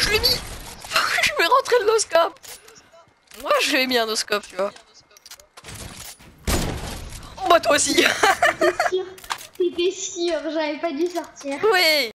Je l'ai mis Je vais rentrer le noscope Moi, je l'ai mis un noscope, tu vois. Oh, bah toi aussi T'étais sûr sûr, j'avais pas dû sortir. Oui